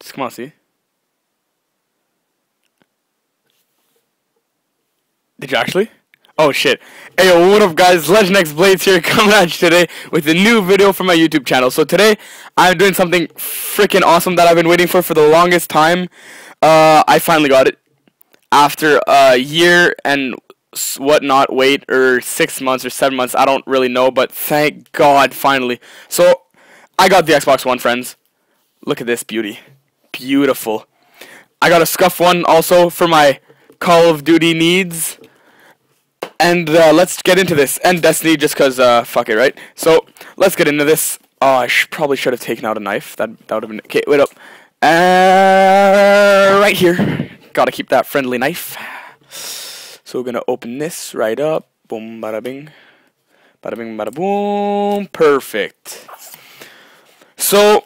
Just come on, see. Did you actually? Oh shit. Hey what up guys? Legend X Blades here coming at you today with a new video for my YouTube channel. So today, I'm doing something freaking awesome that I've been waiting for for the longest time. Uh, I finally got it. After a year and whatnot wait, or six months or seven months, I don't really know, but thank God, finally. So, I got the Xbox One, friends. Look at this beauty. Beautiful. I got a Scuf one also for my Call of Duty needs. And uh, let's get into this. And Destiny, just because, uh, fuck it, right? So, let's get into this. Oh, I sh probably should have taken out a knife. That, that would have been... Okay, wait up. Uh, right here. Gotta keep that friendly knife. So we're gonna open this right up. Boom, bada bing. Bada bing, bada boom. Perfect. So,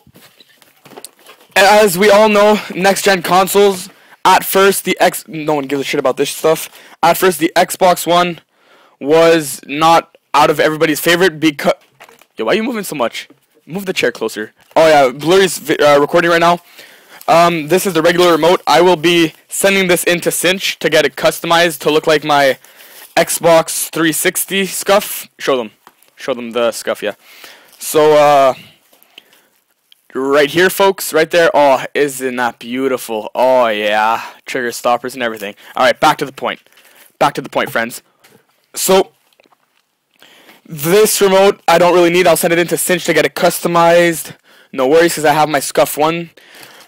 as we all know, next gen consoles at first the X no one gives a shit about this stuff. At first the Xbox One was not out of everybody's favorite because Yo, why are you moving so much? Move the chair closer. Oh yeah, Blurry's uh, recording right now. Um, this is the regular remote. I will be sending this into Cinch to get it customized to look like my Xbox 360 scuf. Show them. Show them the scuf, yeah. So, uh, right here, folks, right there. Oh, isn't that beautiful? Oh, yeah. Trigger stoppers and everything. Alright, back to the point. Back to the point, friends. So, this remote, I don't really need. I'll send it into Cinch to get it customized. No worries, because I have my Scuf 1.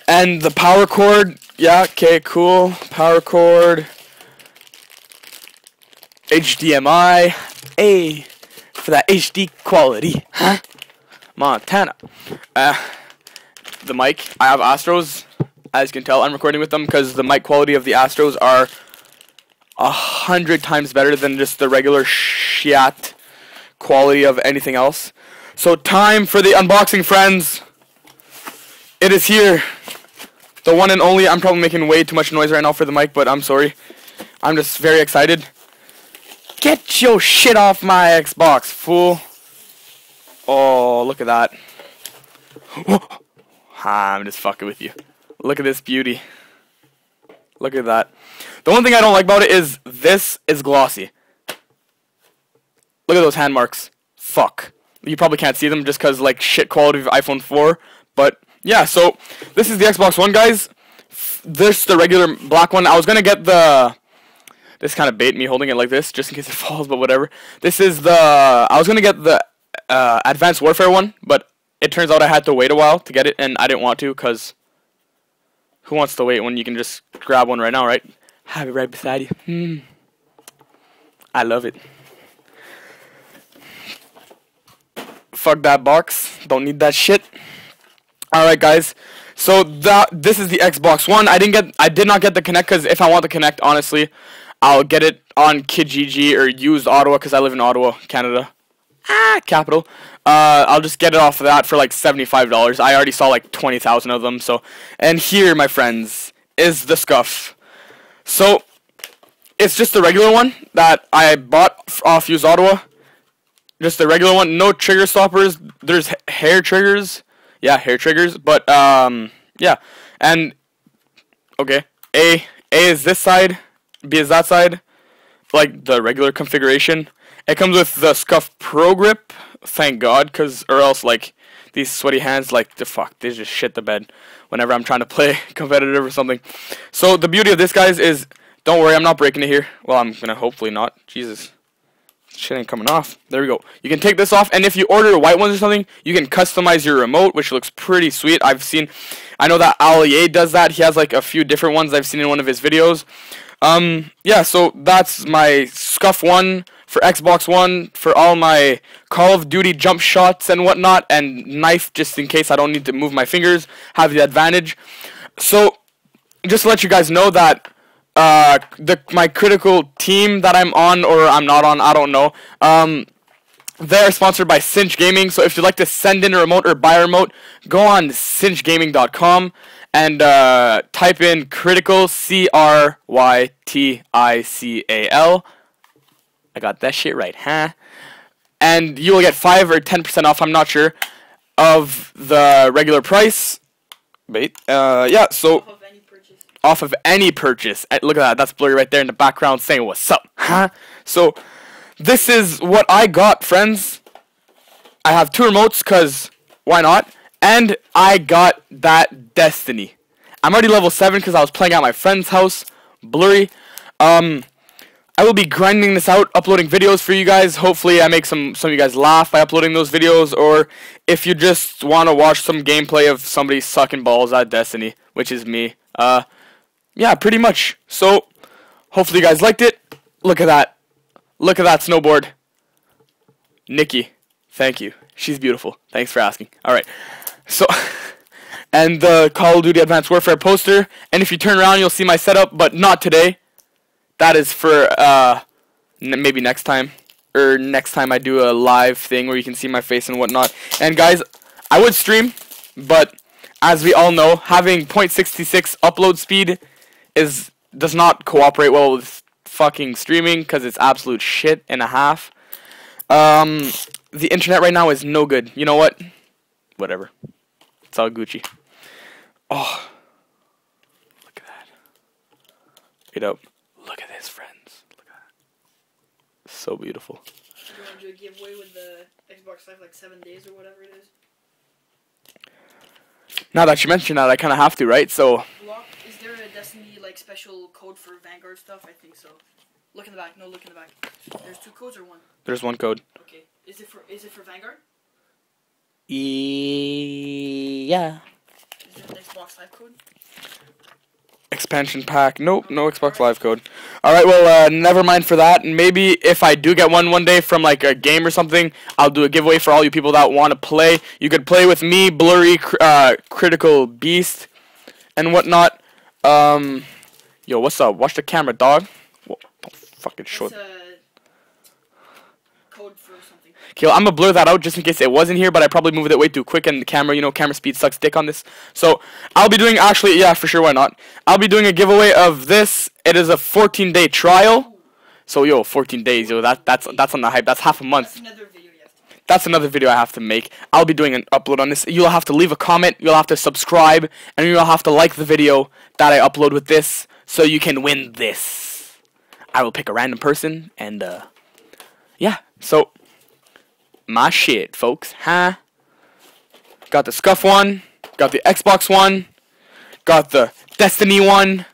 And the power cord, yeah, okay, cool. Power cord. HDMI. A for that HD quality. Huh? Montana. Uh, the mic. I have Astros. As you can tell, I'm recording with them because the mic quality of the Astros are a hundred times better than just the regular shit quality of anything else. So time for the unboxing, friends. It is here. The one and only. I'm probably making way too much noise right now for the mic, but I'm sorry. I'm just very excited. Get your shit off my Xbox, fool. Oh, look at that. I'm just fucking with you. Look at this beauty. Look at that. The one thing I don't like about it is this is glossy. Look at those hand marks. Fuck. You probably can't see them just because like shit quality of iPhone 4. But yeah, so this is the Xbox One, guys. This the regular black one. I was gonna get the. This kind of bait me holding it like this just in case it falls, but whatever. This is the. I was gonna get the uh, Advanced Warfare one, but it turns out I had to wait a while to get it, and I didn't want to because who wants to wait when you can just grab one right now, right? Have it right beside you. Hmm. I love it. Fuck that box. Don't need that shit. Alright guys. So that this is the Xbox One. I didn't get I did not get the Kinect because if I want the Kinect, honestly, I'll get it on Kijiji or used Ottawa because I live in Ottawa, Canada. Ah, capital. Uh, I'll just get it off of that for like $75. I already saw like 20,000 of them. So, and here, my friends, is the scuf. So, it's just the regular one that I bought off Used Ottawa. Just the regular one, no trigger stoppers. There's hair triggers. Yeah, hair triggers. But, um, yeah. And, okay. A, A is this side. B is that side. Like the regular configuration. It comes with the Scuf Pro Grip, thank God, because or else like these sweaty hands, like the fuck, they just shit the bed whenever I'm trying to play competitive or something. So the beauty of this, guys, is don't worry, I'm not breaking it here. Well, I'm gonna hopefully not. Jesus, shit ain't coming off. There we go. You can take this off, and if you order white ones or something, you can customize your remote, which looks pretty sweet. I've seen, I know that Allier does that. He has like a few different ones I've seen in one of his videos. Um, yeah, so that's my Scuf one for Xbox One, for all my Call of Duty jump shots and whatnot, and knife just in case I don't need to move my fingers, have the advantage. So, just to let you guys know that uh, the my critical team that I'm on or I'm not on, I don't know. Um, they're sponsored by Cinch Gaming, so if you'd like to send in a remote or buy a remote, go on cinchgaming.com and uh, type in critical C R Y T I C A L I got that shit right, huh? And you will get 5 or 10% off, I'm not sure, of the regular price. Bait. Uh, yeah. So Off of any purchase. off of any purchase. Look at that. That's blurry right there in the background saying what's up, huh? So this is what I got, friends. I have two remotes cuz why not? And I got that Destiny. I'm already level 7 cuz I was playing at my friend's house, blurry. Um I will be grinding this out, uploading videos for you guys. Hopefully I make some some of you guys laugh by uploading those videos or if you just want to watch some gameplay of somebody sucking balls at Destiny, which is me. Uh yeah, pretty much. So, hopefully you guys liked it. Look at that. Look at that snowboard. Nikki, thank you. She's beautiful. Thanks for asking. All right. So, and the Call of Duty Advanced Warfare poster. And if you turn around, you'll see my setup, but not today. That is for uh, maybe next time. Or next time I do a live thing where you can see my face and whatnot. And guys, I would stream, but as we all know, having 0.66 upload speed is does not cooperate well with fucking streaming because it's absolute shit and a half. Um, the internet right now is no good. You know what? Whatever. It's all Gucci. Oh, look at that. Wait up. Look at this, friends. Look at that. So beautiful. You want to do a giveaway with the Xbox Live like seven days or whatever it is? Now that you mention that, I kind of have to, right? So, Block. Is there a Destiny like special code for Vanguard stuff? I think so. Look in the back. No, look in the back. There's two codes or one. there's one code. Okay. Is it for is it for Vanguard? Yeah. Is it an Xbox Live code? Expansion pack. Nope, no Xbox Live code. All right, well, uh, never mind for that. Maybe if I do get one one day from like a game or something, I'll do a giveaway for all you people that want to play. You could play with me, Blurry, uh, Critical Beast, and whatnot. Um, yo, what's up? Watch the camera, dog. Whoa, don't fucking show. It's a code for something. Okay, well, I'm gonna blur that out just in case it wasn't here, but I probably moved it way too quick, and the camera, you know, camera speed sucks dick on this. So I'll be doing actually, yeah, for sure, why not? I'll be doing a giveaway of this. It is a 14 day trial. So yo, 14 days, yo, that that's that's on the hype. That's half a That's month. another video you have to make. That's another video I have to make. I'll be doing an upload on this. You'll have to leave a comment. You'll have to subscribe, and you'll have to like the video that I upload with this, so you can win this. I will pick a random person, and uh, yeah. So my shit, folks, huh? Got the Scuf one, got the Xbox one, got the Destiny one,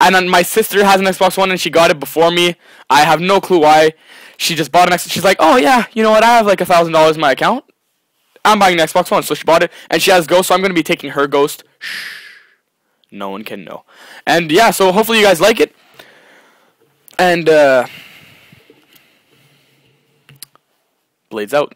and my sister has an Xbox One and she got it before me. I have no clue why. She just bought an Xbox. She's like, oh yeah, you know what? I have like a thousand dollars in my account. I'm buying an Xbox One, so she bought it, and she has Ghost, so I'm gonna be taking her Ghost. Shh, no one can know. And yeah, so hopefully you guys like it. And uh, blades out.